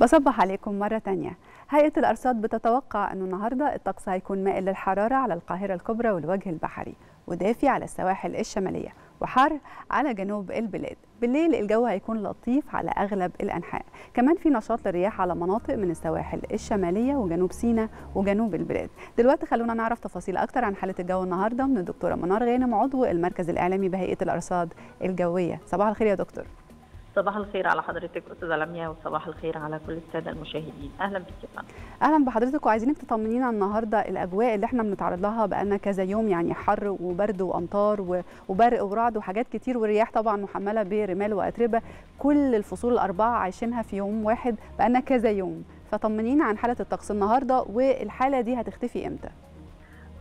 بصبح عليكم مرة تانية. هيئة الأرصاد بتتوقع أنه النهاردة الطقس هيكون مائل للحرارة على القاهرة الكبرى والوجه البحري ودافي على السواحل الشمالية وحار على جنوب البلاد. بالليل الجو هيكون لطيف على أغلب الأنحاء. كمان في نشاط للرياح على مناطق من السواحل الشمالية وجنوب سيناء وجنوب البلاد. دلوقتي خلونا نعرف تفاصيل أكتر عن حالة الجو النهاردة من الدكتورة منار غانم عضو المركز الإعلامي بهيئة الأرصاد الجوية. صباح الخير يا دكتور. صباح الخير على حضرتك أستاذة لميا وصباح الخير على كل السادة المشاهدين. أهلا بك يا أهلا بحضرتك وعايزينك تطمنينا النهارده الأجواء اللي إحنا بنتعرض لها بقالنا كذا يوم يعني حر وبرد وأمطار وبرق ورعد وحاجات كتير والرياح طبعا محملة برمال وأتربة. كل الفصول الأربعة عايشينها في يوم واحد بقالنا كذا يوم. فطمنينا عن حالة الطقس النهارده والحالة دي هتختفي إمتى؟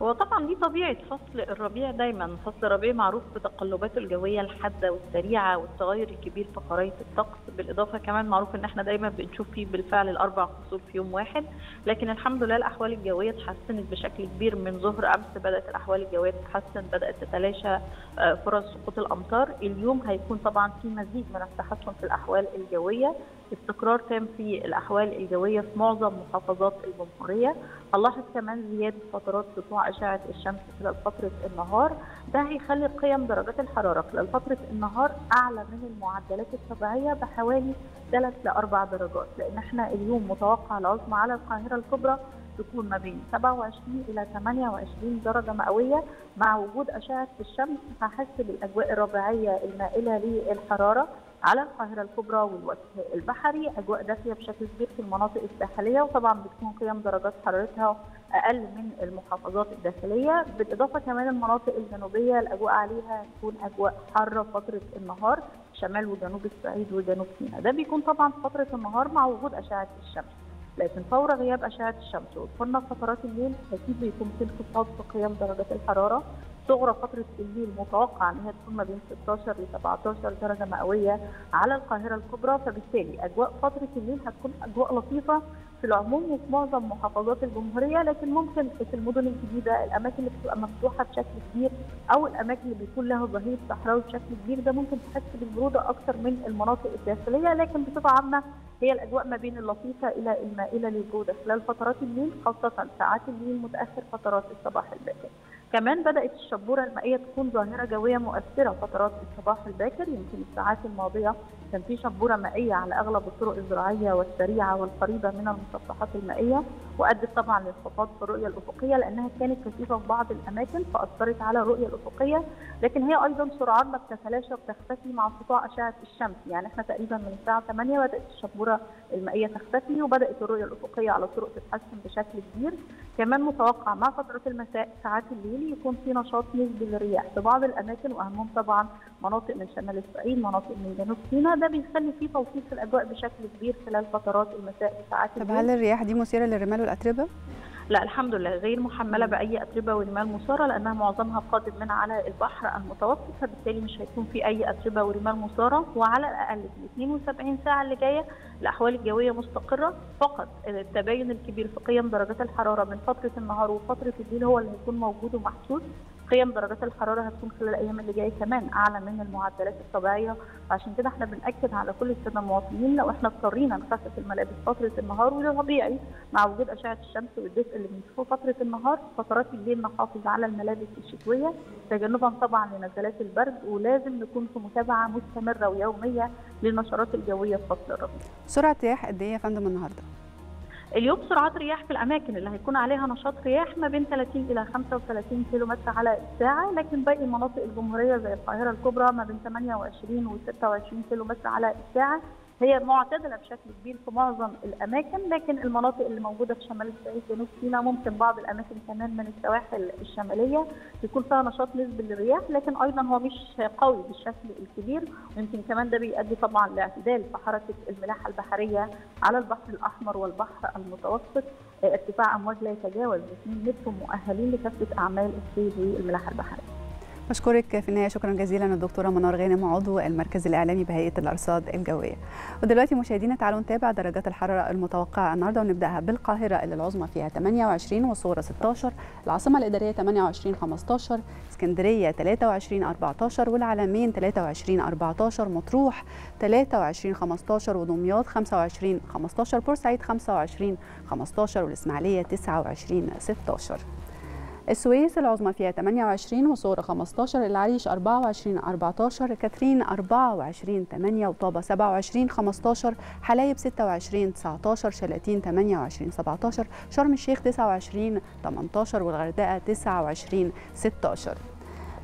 هو طبعا دي طبيعة فصل الربيع دايما. فصل الربيع معروف بتقلباته الجوية الحادة والسريعة والتغير الكبير في خرائط الطقس. بالإضافة كمان معروف إن إحنا دايما بنشوف فيه بالفعل الأربع فصول في يوم واحد. لكن الحمد لله الأحوال الجوية اتحسنت بشكل كبير من ظهر أمس. بدأت الأحوال الجوية تتحسن بدأت تتلاشى فرص سقوط الأمطار. اليوم هيكون طبعا في مزيد من التحسن في الأحوال الجوية. استقرار تام في الأحوال الجوية في معظم محافظات الجمهورية. هنلاحظ كمان زياده فترات سطوع اشعه الشمس خلال فترة النهار ده هيخلي قيم درجات الحرارة خلال فترة النهار أعلى من المعدلات الطبيعية بحوالي 3 ل 4 درجات لأن إحنا اليوم متوقع العظمى على القاهرة الكبرى تكون ما بين 27 إلى 28 درجة مئوية. مع وجود أشعة الشمس هحس بالأجواء الربيعية المائلة للحرارة. على القاهرة الكبرى والوجه البحري أجواء دافية بشكل كبير في المناطق الساحلية وطبعا بتكون قيم درجات حرارتها أقل من المحافظات الداخلية. بالإضافة كمان المناطق الجنوبية الأجواء عليها تكون أجواء حارة فترة النهار شمال وجنوب الصعيد وجنوب سيناء. ده بيكون طبعا فترة النهار مع وجود أشعة الشمس. لكن فور غياب أشعة الشمس ودخولنا فترات الليل أكيد بيكون في انخفاض في قيم درجات الحرارة. صغرى فترة الليل متوقع إن هي تكون ما بين 16 ل 17 درجة مئوية على القاهرة الكبرى فبالتالي أجواء فترة الليل هتكون أجواء لطيفة في العموم وفي معظم محافظات الجمهورية لكن ممكن في المدن الجديدة الأماكن اللي بتبقى مفتوحة بشكل كبير أو الأماكن اللي بيكون لها ظهير صحراوي بشكل كبير ده ممكن تحس بالبرودة أكثر من المناطق الداخلية لكن بصفة عامة هي الأجواء ما بين اللطيفة إلى المائلة للبروده خلال فترات الليل خاصة ساعات الليل متأخر فترات الصباح الباكر. كمان بدأت الشبورة المائية تكون ظاهرة جوية مؤثرة فترات الصباح الباكر يمكن الساعات الماضية كان في شبورة مائية على أغلب الطرق الزراعية والسريعة والقريبة من المسطحات المائية. وأدت طبعا لانخفاض في الرؤية الأفقية لأنها كانت كثيفة في بعض الأماكن فأثرت على الرؤية الأفقية لكن هي أيضا سرعان ما بتتلاشى وبتختفي مع سطوع أشعة الشمس. يعني إحنا تقريبا من الساعة 8 بدأت الشبورة المائية تختفي وبدأت الرؤية الأفقية على الطرق تتحسن بشكل كبير. كمان متوقع مع فترات المساء ساعات الليل يكون في نشاط نسبي للرياح في بعض الأماكن وأهمهم طبعا مناطق من شمال الصعيد مناطق من جنوب سيناء. ده بيخلي في توصيل في الأجواء بشكل كبير خلال فترات المساء وساعات طب هل الرياح دي مثيرة للرمال والأتربة؟ لا الحمد لله. غير محملة بأي أتربة ورمال مثاره لأنها معظمها قادم من على البحر المتوسط فبالتالي مش هيكون في أي أتربة ورمال مثاره وعلى الأقل في 72 ساعة اللي جاية الأحوال الجوية مستقرة. فقط التباين الكبير في قيم درجات الحرارة من فترة النهار وفترة الليل هو اللي هيكون موجود ومحسوس. قيم درجات الحرارة هتكون خلال الأيام اللي جاية كمان أعلى من المعدلات الطبيعية عشان كده إحنا بنأكد على كل السادة المواطنين لو إحنا اضطرينا نخفف الملابس فترة النهار وده طبيعي مع وجود أشعة الشمس والدفء اللي بنشوفه فترة النهار فترات الليل نحافظ على الملابس الشتوية تجنبا طبعا لنزلات البرد ولازم نكون في متابعة مستمرة ويومية للنشرات الجوية في فصل الربيع. سرعة رياح قد إيه يا فندم النهارده؟ اليوم سرعات رياح في الأماكن اللي هيكون عليها نشاط رياح ما بين 30 إلى 35 كيلو متر على الساعة لكن باقي مناطق الجمهورية زي القاهرة الكبرى ما بين 28 و 26 كيلو متر على الساعة. هي معتدلة بشكل كبير في معظم الأماكن لكن المناطق اللي موجودة في شمال الصعيد جنوب سيناء ممكن بعض الأماكن كمان من السواحل الشمالية يكون فيها نشاط نسبي للرياح لكن أيضا هو مش قوي بالشكل الكبير ويمكن كمان ده بيؤدي طبعا لاعتدال في حركة الملاحة البحرية على البحر الأحمر والبحر المتوسط ارتفاع أمواج لا يتجاوز 2 متر مؤهلين لكافة أعمال الصيد والملاحة البحرية. بشكرك في النهاية. شكرا جزيلا الدكتوره منار غانم عضو المركز الإعلامي بهيئة الأرصاد الجوية. ودلوقتي مشاهدينا تعالوا نتابع درجات الحرارة المتوقعة النهارده ونبدأها بالقاهرة اللي العظمى فيها 28 والصغرى 16 العاصمة الإدارية 28 15 اسكندرية 23 14 والعلمين 23 14 مطروح 23 15 ودمياط 25 15 بورسعيد 25 15 والإسماعيلية 29 16 السويس العظمى فيها 28 وصورة 15 العريش 24 14 كاترين 24 8 وطابة 27 15 حلايب 26 19 شلاتين 28 17 شرم الشيخ 29 18 والغردقة 29 16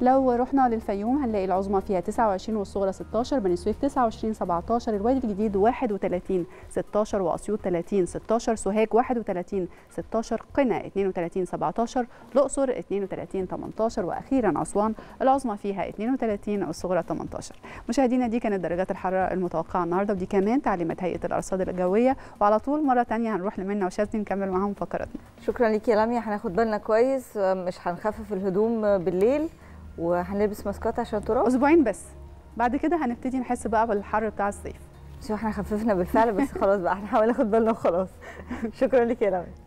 لو رحنا للفيوم هنلاقي العظمى فيها 29 والصغرى 16 بني سويف 29 17 الوادي الجديد 31 16 وأسيوط 30 16 سوهاج 31 16 قنا 32 17 الأقصر 32 18 وأخيرا أسوان العظمى فيها 32 والصغرى 18 مشاهدينا دي كانت درجات الحرارة المتوقعة النهارده ودي كمان تعليمات هيئة الأرصاد الجوية. وعلى طول مرة ثانية هنروح لمنى وشاذلي نكمل معاهم فقراتنا شكرا ليكي يا لميا هناخد بالنا كويس مش هنخفف الهدوم بالليل. وهنلبس ماسكات عشان تراب؟ أسبوعين بس. بعد كده هنبتدي نحس بقى بالحر بتاع الصيف. شو إحنا خففنا بالفعل بس خلاص بقى هنحاول ناخد بالنا وخلاص. شكرا لك يا لميا